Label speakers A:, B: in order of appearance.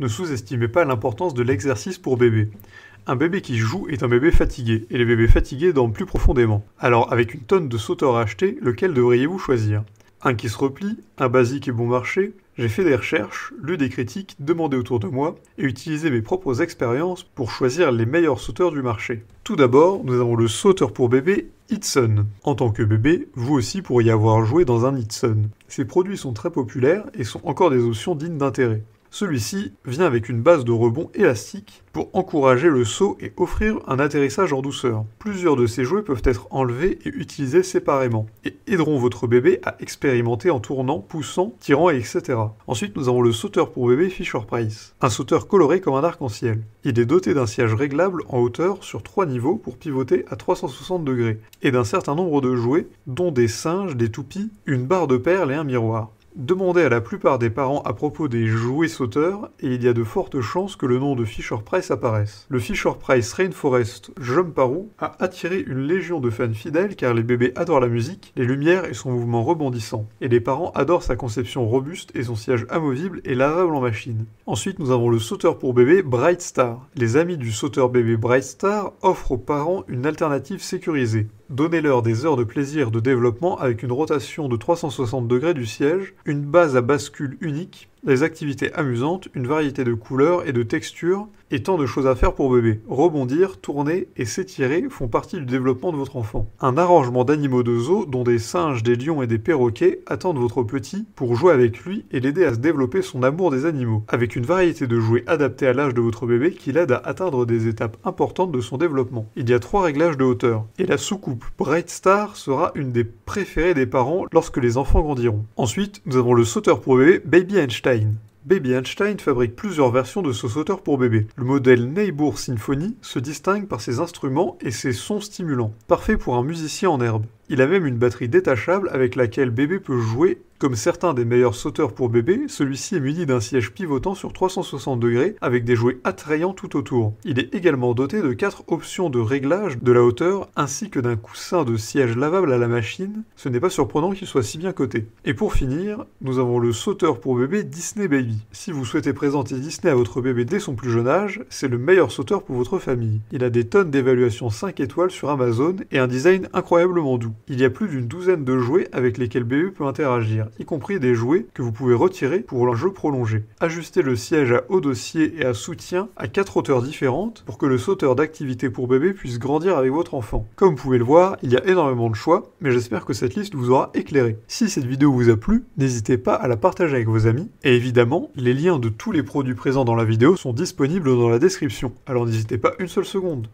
A: Ne sous-estimez pas l'importance de l'exercice pour bébé. Un bébé qui joue est un bébé fatigué, et les bébés fatigués dorment plus profondément. Alors, avec une tonne de sauteurs à acheter, lequel devriez-vous choisir? Un qui se replie, un basique et bon marché? J'ai fait des recherches, lu des critiques, demandé autour de moi, et utilisé mes propres expériences pour choisir les meilleurs sauteurs du marché. Tout d'abord, nous avons le sauteur pour bébé Hitson. En tant que bébé, vous aussi pourriez avoir joué dans un Hitson. Ces produits sont très populaires et sont encore des options dignes d'intérêt. Celui-ci vient avec une base de rebond élastique pour encourager le saut et offrir un atterrissage en douceur. Plusieurs de ces jouets peuvent être enlevés et utilisés séparément et aideront votre bébé à expérimenter en tournant, poussant, tirant, etc. Ensuite, nous avons le sauteur pour bébé Fisher Price, un sauteur coloré comme un arc-en-ciel. Il est doté d'un siège réglable en hauteur sur trois niveaux pour pivoter à 360 degrés et d'un certain nombre de jouets, dont des singes, des toupies, une barre de perles et un miroir. Demandez à la plupart des parents à propos des jouets sauteurs et il y a de fortes chances que le nom de Fisher Price apparaisse. Le Fisher Price Rainforest Jumparu a attiré une légion de fans fidèles car les bébés adorent la musique, les lumières et son mouvement rebondissant. Et les parents adorent sa conception robuste et son siège amovible et lavable en machine. Ensuite, nous avons le sauteur pour bébé Bright Star. Les amis du sauteur bébé Bright Star offrent aux parents une alternative sécurisée. Donnez-leur des heures de plaisir de développement avec une rotation de 360 degrés du siège, une base à bascule unique, des activités amusantes, une variété de couleurs et de textures, et tant de choses à faire pour bébé. Rebondir, tourner et s'étirer font partie du développement de votre enfant. Un arrangement d'animaux de zoo, dont des singes, des lions et des perroquets, attendent votre petit pour jouer avec lui et l'aider à se développer son amour des animaux, avec une variété de jouets adaptés à l'âge de votre bébé qui l'aide à atteindre des étapes importantes de son développement. Il y a trois réglages de hauteur, et la soucoupe Bright Star sera une des préférées des parents lorsque les enfants grandiront. Ensuite, nous avons le sauteur pour bébé Baby Einstein. Baby Einstein fabrique plusieurs versions de ce sauteur pour bébé. Le modèle Neighbor Symphony se distingue par ses instruments et ses sons stimulants, parfait pour un musicien en herbe. Il a même une batterie détachable avec laquelle bébé peut jouer. Comme certains des meilleurs sauteurs pour bébé, celui-ci est muni d'un siège pivotant sur 360 degrés avec des jouets attrayants tout autour. Il est également doté de 4 options de réglage de la hauteur ainsi que d'un coussin de siège lavable à la machine. Ce n'est pas surprenant qu'il soit si bien coté. Et pour finir, nous avons le sauteur pour bébé Disney Baby. Si vous souhaitez présenter Disney à votre bébé dès son plus jeune âge, c'est le meilleur sauteur pour votre famille. Il a des tonnes d'évaluations 5 étoiles sur Amazon et un design incroyablement doux. Il y a plus d'une douzaine de jouets avec lesquels bébé peut interagir, y compris des jouets que vous pouvez retirer pour un jeu prolongé. Ajustez le siège à haut dossier et à soutien à quatre hauteurs différentes pour que le sauteur d'activité pour bébé puisse grandir avec votre enfant. Comme vous pouvez le voir, il y a énormément de choix, mais j'espère que cette liste vous aura éclairé. Si cette vidéo vous a plu, n'hésitez pas à la partager avec vos amis, et évidemment, les liens de tous les produits présents dans la vidéo sont disponibles dans la description, alors n'hésitez pas une seule seconde.